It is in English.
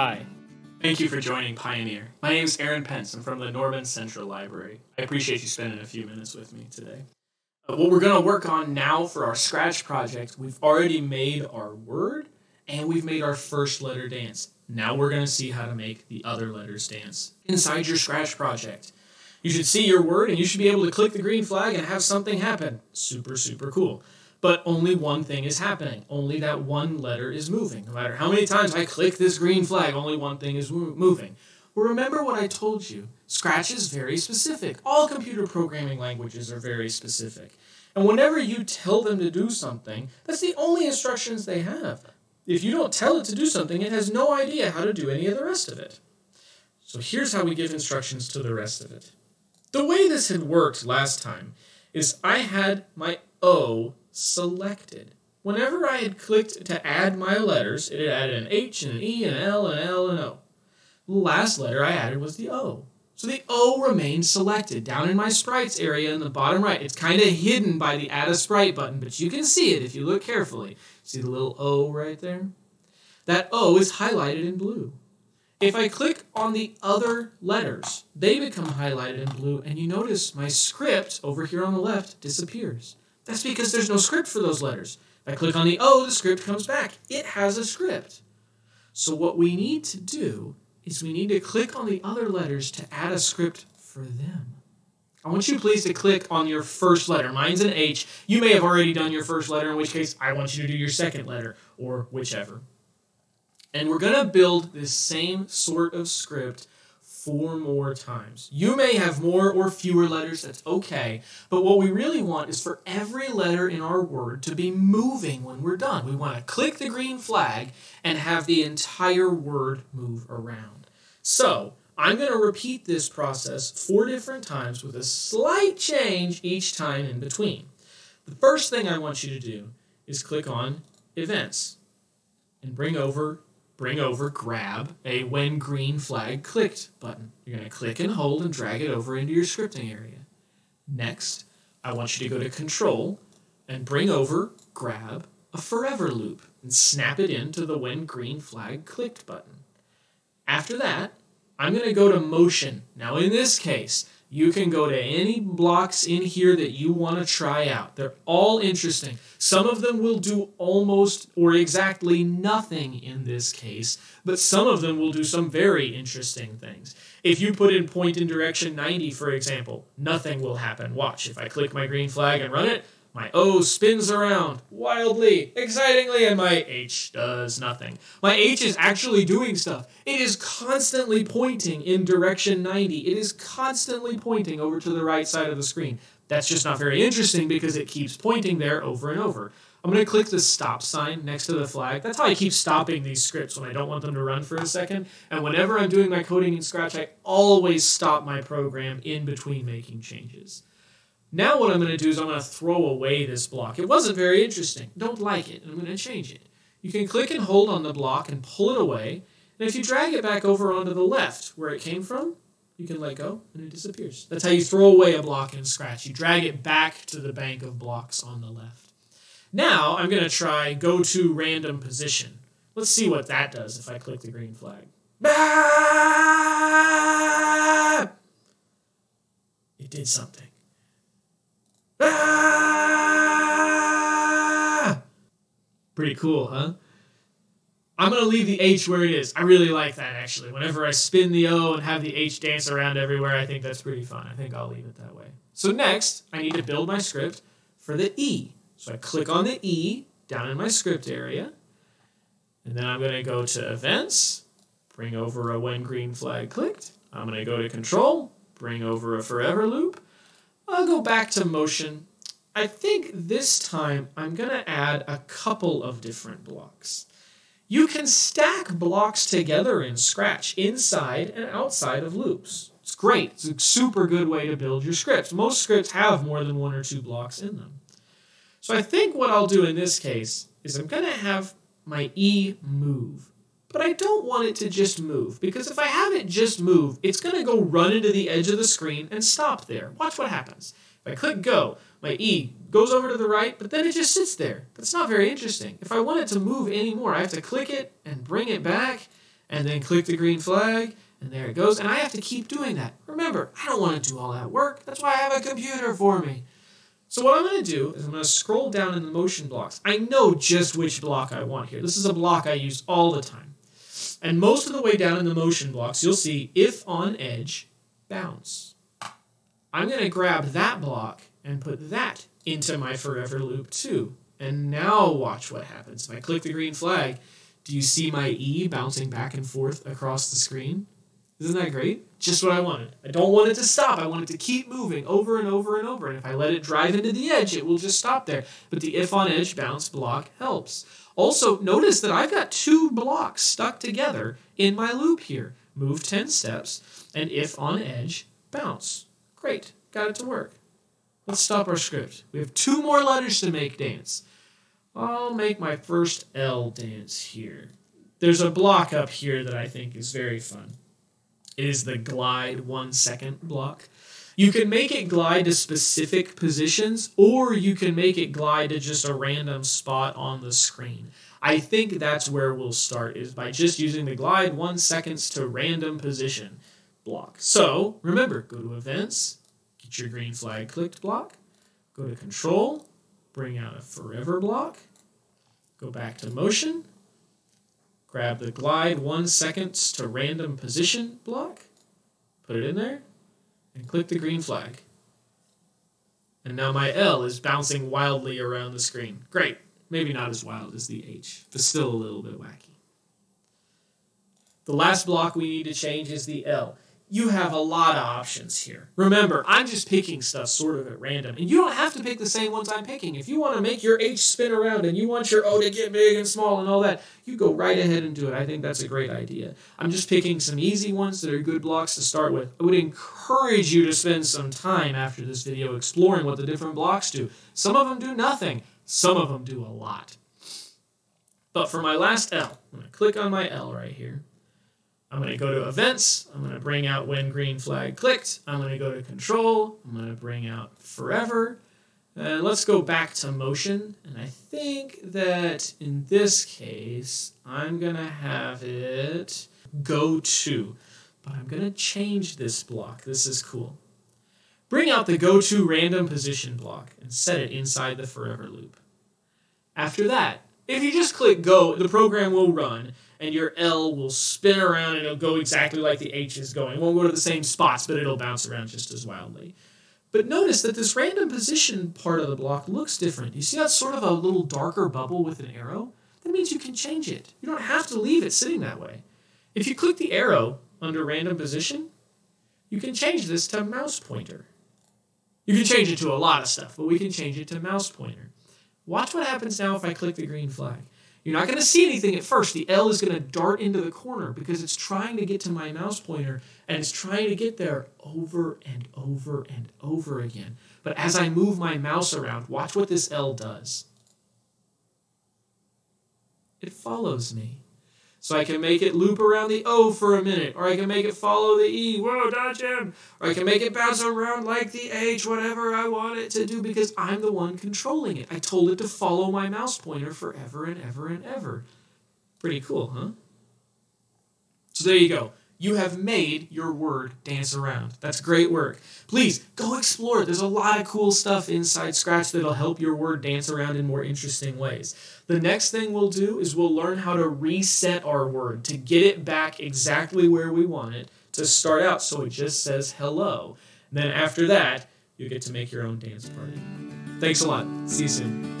Hi. Thank you for joining Pioneer. My name is Aaron Pence. I'm from the Norman Central Library. I appreciate you spending a few minutes with me today. Uh, what we're going to work on now for our Scratch project, we've already made our word and we've made our first letter dance. Now we're going to see how to make the other letters dance inside your Scratch project. You should see your word and you should be able to click the green flag and have something happen. Super, super cool but only one thing is happening. Only that one letter is moving. No matter how many times I click this green flag, only one thing is moving. Well, remember what I told you. Scratch is very specific. All computer programming languages are very specific. And whenever you tell them to do something, that's the only instructions they have. If you don't tell it to do something, it has no idea how to do any of the rest of it. So here's how we give instructions to the rest of it. The way this had worked last time is I had my O selected. Whenever I had clicked to add my letters, it had added an H and an E and an L and an L and an O. The last letter I added was the O. So the O remained selected down in my sprites area in the bottom right. It's kind of hidden by the add a sprite button, but you can see it if you look carefully. See the little O right there? That O is highlighted in blue. If I click on the other letters, they become highlighted in blue, and you notice my script over here on the left disappears. That's because there's no script for those letters. If I click on the O, the script comes back. It has a script. So what we need to do is we need to click on the other letters to add a script for them. I want you please to click on your first letter. Mine's an H. You may have already done your first letter, in which case I want you to do your second letter, or whichever. And we're going to build this same sort of script four more times. You may have more or fewer letters, that's okay, but what we really want is for every letter in our word to be moving when we're done. We want to click the green flag and have the entire word move around. So, I'm going to repeat this process four different times with a slight change each time in between. The first thing I want you to do is click on Events and bring over bring over, grab a when green flag clicked button. You're going to click and hold and drag it over into your scripting area. Next, I want you to go to Control and bring over, grab a forever loop and snap it into the when green flag clicked button. After that, I'm going to go to Motion. Now, in this case, you can go to any blocks in here that you want to try out. They're all interesting. Some of them will do almost or exactly nothing in this case, but some of them will do some very interesting things. If you put in point in direction 90, for example, nothing will happen. Watch, if I click my green flag and run it, my O spins around wildly, excitingly, and my H does nothing. My H is actually doing stuff. It is constantly pointing in direction 90. It is constantly pointing over to the right side of the screen. That's just not very interesting because it keeps pointing there over and over. I'm going to click the stop sign next to the flag. That's how I keep stopping these scripts when I don't want them to run for a second. And whenever I'm doing my coding in Scratch, I always stop my program in between making changes. Now what I'm going to do is I'm going to throw away this block. It wasn't very interesting. Don't like it. I'm going to change it. You can click and hold on the block and pull it away. And if you drag it back over onto the left where it came from, you can let go and it disappears. That's how you throw away a block in Scratch. You drag it back to the bank of blocks on the left. Now I'm going to try go to random position. Let's see what that does if I click the green flag. It did something. Ah! Pretty cool, huh? I'm going to leave the H where it is. I really like that, actually. Whenever I spin the O and have the H dance around everywhere, I think that's pretty fun. I think I'll leave it that way. So next, I need to build my script for the E. So I click on the E down in my script area. And then I'm going to go to Events, bring over a when green flag clicked. I'm going to go to Control, bring over a forever loop. Go back to motion. I think this time I'm going to add a couple of different blocks. You can stack blocks together in Scratch, inside and outside of loops. It's great. It's a super good way to build your scripts. Most scripts have more than one or two blocks in them. So I think what I'll do in this case is I'm going to have my E move. But I don't want it to just move, because if I have it just move, it's going to go run into the edge of the screen and stop there. Watch what happens. If I click go, my E goes over to the right, but then it just sits there. That's not very interesting. If I want it to move anymore, I have to click it and bring it back, and then click the green flag, and there it goes. And I have to keep doing that. Remember, I don't want to do all that work. That's why I have a computer for me. So what I'm going to do is I'm going to scroll down in the motion blocks. I know just which block I want here. This is a block I use all the time. And most of the way down in the motion blocks, you'll see if on edge, bounce. I'm going to grab that block and put that into my forever loop too. And now watch what happens. If I click the green flag, do you see my E bouncing back and forth across the screen? Isn't that great? Just what I wanted. I don't want it to stop. I want it to keep moving over and over and over. And if I let it drive into the edge, it will just stop there. But the if on edge bounce block helps. Also, notice that I've got two blocks stuck together in my loop here. Move 10 steps, and if on edge, bounce. Great, got it to work. Let's stop our script. We have two more letters to make dance. I'll make my first L dance here. There's a block up here that I think is very fun. Is the glide one second block. You can make it glide to specific positions, or you can make it glide to just a random spot on the screen. I think that's where we'll start, is by just using the glide one seconds to random position block. So remember, go to events, get your green flag clicked block, go to control, bring out a forever block, go back to motion, grab the glide one seconds to random position block, put it in there, and click the green flag. And now my L is bouncing wildly around the screen. Great. Maybe not as wild as the H, but still a little bit wacky. The last block we need to change is the L you have a lot of options here. Remember, I'm just picking stuff sort of at random, and you don't have to pick the same ones I'm picking. If you want to make your H spin around and you want your O to get big and small and all that, you go right ahead and do it. I think that's a great idea. I'm just picking some easy ones that are good blocks to start with. I would encourage you to spend some time after this video exploring what the different blocks do. Some of them do nothing, some of them do a lot. But for my last L, I'm going to click on my L right here. I'm going to go to events. I'm going to bring out when green flag clicked. I'm going to go to control. I'm going to bring out forever. And let's go back to motion. And I think that in this case, I'm going to have it go to. But I'm going to change this block. This is cool. Bring out the go to random position block and set it inside the forever loop. After that, if you just click go, the program will run and your L will spin around and it'll go exactly like the H is going. It won't go to the same spots, but it'll bounce around just as wildly. But notice that this random position part of the block looks different. You see that sort of a little darker bubble with an arrow? That means you can change it. You don't have to leave it sitting that way. If you click the arrow under random position, you can change this to mouse pointer. You can change it to a lot of stuff, but we can change it to mouse pointer. Watch what happens now if I click the green flag. You're not going to see anything at first. The L is going to dart into the corner because it's trying to get to my mouse pointer and it's trying to get there over and over and over again. But as I move my mouse around, watch what this L does. It follows me. So I can make it loop around the O for a minute, or I can make it follow the E, whoa, dodge him, or I can make it bounce around like the H, whatever I want it to do, because I'm the one controlling it. I told it to follow my mouse pointer forever and ever and ever. Pretty cool, huh? So there you go you have made your word dance around. That's great work. Please go explore. There's a lot of cool stuff inside Scratch that'll help your word dance around in more interesting ways. The next thing we'll do is we'll learn how to reset our word to get it back exactly where we want it to start out so it just says hello. And then after that, you get to make your own dance party. Thanks a lot. See you soon.